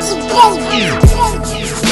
Yes, yes, yes, yes.